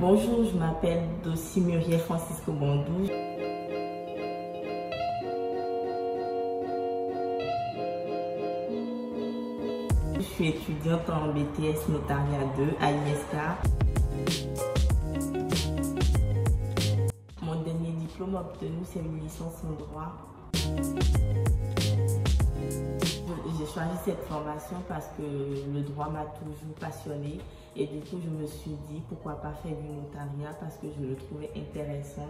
Bonjour, je m'appelle Dossi Muriel Francisco Bandou. Je suis étudiante en BTS Notariat 2 à ISK. Mon dernier diplôme obtenu, c'est une licence en droit. J'ai choisi cette formation parce que le droit m'a toujours passionnée et du coup je me suis dit pourquoi pas faire du notariat parce que je le trouvais intéressant.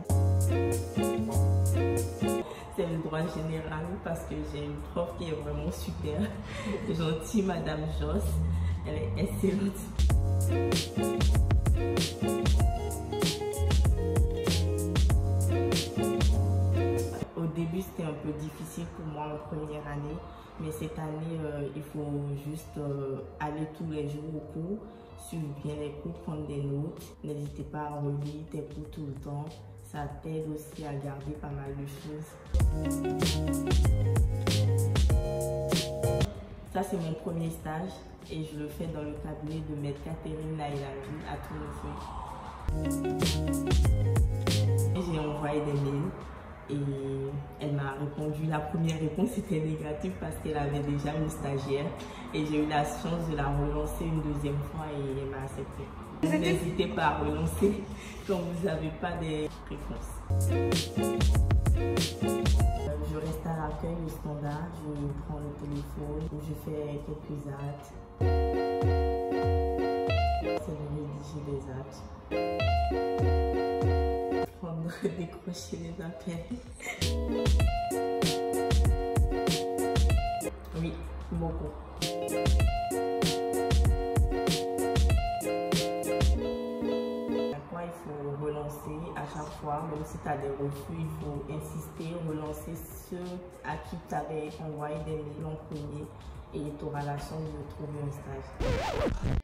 C'est le droit général parce que j'ai une prof qui est vraiment super, gentille, Madame Joss. Elle est excellente. Début, c'était un peu difficile pour moi en première année, mais cette année, euh, il faut juste euh, aller tous les jours au cours, suivre bien les cours, prendre des notes. N'hésitez pas à relire tes cours tout le temps. Ça t'aide aussi à garder pas mal de choses. Ça, c'est mon premier stage et je le fais dans le cabinet de Maître Catherine Nailani à Toulouse. J'ai envoyé des mails et répondu, la première réponse était négative parce qu'elle avait déjà une stagiaire et j'ai eu la chance de la relancer une deuxième fois et elle m'a accepté. N'hésitez pas à relancer quand vous n'avez pas des réponses. Je reste à l'accueil au standard, je prends le téléphone, je fais quelques actes. C'est de rédiger des actes décrocher les appels. Il faut relancer à chaque fois, même si tu as des refus, il faut insister, relancer ceux à qui tu avais envoyé des mails en premier et tu auras la chance de trouver un stage.